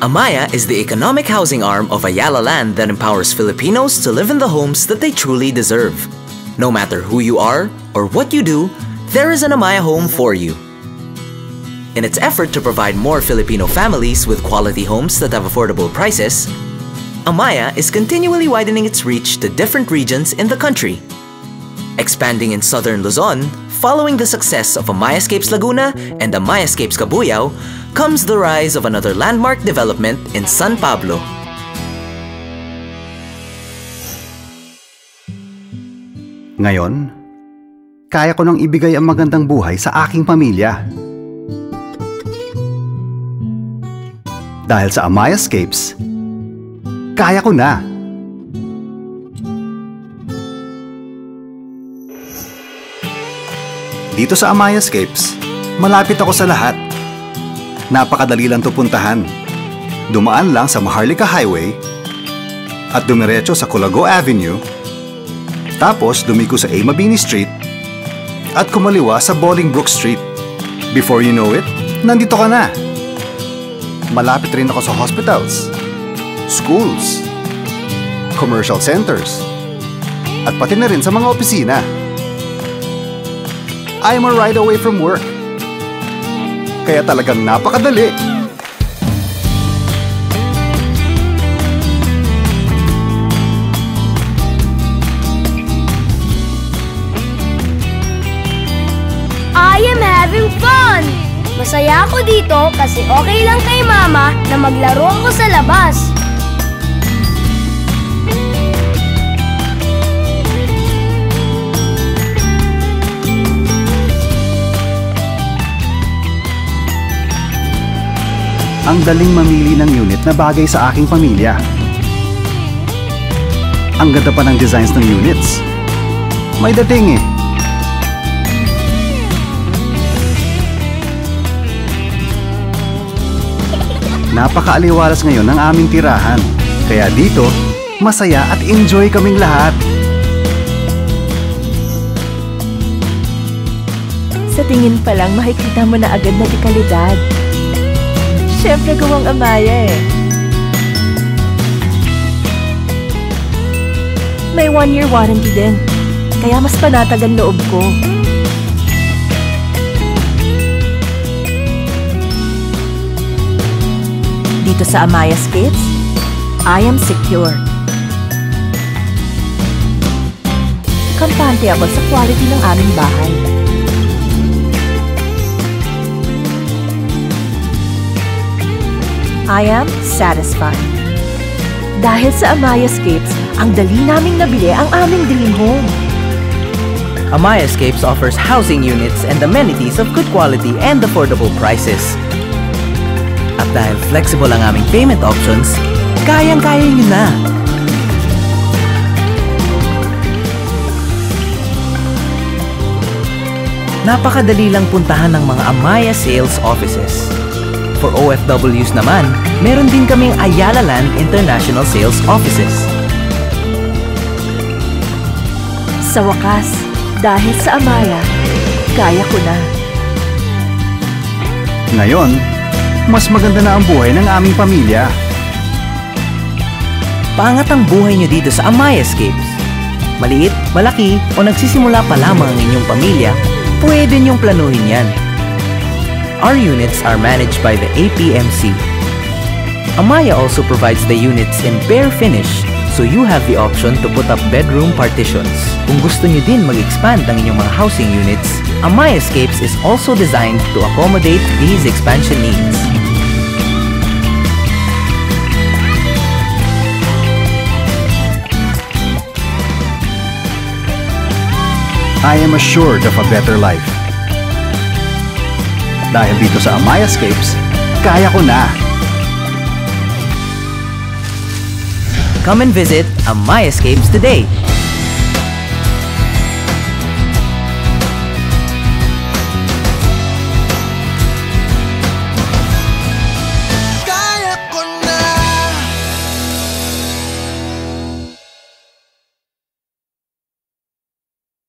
Amaya is the economic housing arm of Ayala Land that empowers Filipinos to live in the homes that they truly deserve. No matter who you are or what you do, there is an Amaya home for you. In its effort to provide more Filipino families with quality homes that have affordable prices, Amaya is continually widening its reach to different regions in the country. Expanding in southern Luzon, following the success of Amayascapes Laguna and Amayascapes Cabuyao, comes the rise of another landmark development in San Pablo. Ngayon, kaya ko nang ibigay ang magandang buhay sa aking pamilya. Dahil sa Amayascapes, kaya ko na. Dito sa Amayascapes, malapit ako sa lahat. Napakadali lang to. Dumaan lang sa Maharlika Highway at dumiretso sa Colago Avenue tapos dumiko sa A. Mabini Street at kumaliwa sa Bolingbrook Street. Before you know it, nandito ka na. Malapit rin ako sa hospitals, schools, commercial centers, at pati na rin sa mga opisina. I'm a ride away from work. Kaya talagang napakadali. I am having fun! Masaya ako dito kasi okay lang kay mama na maglaro ako sa labas. Ang daling mamili ng unit na bagay sa aking pamilya. Ang ganda pa ng designs ng units. May dating eh. Napakaaliwalas ngayon ng aming tirahan. Kaya dito, masaya at enjoy kaming lahat. Sa tingin pa lang, makikita mo na agad na dekalidad. Siyempre gawang amaya eh. May one-year warranty din. Kaya mas panatag ang loob ko. Dito sa Amaya Skates, I am secure. Kampante ako sa quality ng aming bahay. I am satisfied. Dahil sa Amayascapes, ang dali naming nabili ang aming dream home. Amayascapes offers housing units and amenities of good quality and affordable prices. At dahil flexible ang aming payment options, kayang-kaya nyo na. Napakadali lang puntahan ng mga Amaya sales offices. For OFWs naman, meron din kaming Ayala Land International Sales Offices. Sa wakas, dahil sa Amaya, kaya ko na. Ngayon, mas maganda na ang buhay ng aming pamilya. Paangat ang buhay nyo dito sa Amayascapes. Maliit, malaki, o nagsisimula pa lamang ang inyong pamilya, pwede nyong planuhin yan. Our units are managed by the APMC. Amaya also provides the units in bare finish, so you have the option to put up bedroom partitions. Kung gusto nyo din mag-expand ang inyong mga housing units, Amayascapes is also designed to accommodate these expansion needs. I am assured of a better life. Dahil dito sa Amayascapes, kaya ko na. Come and visit Amayascapes today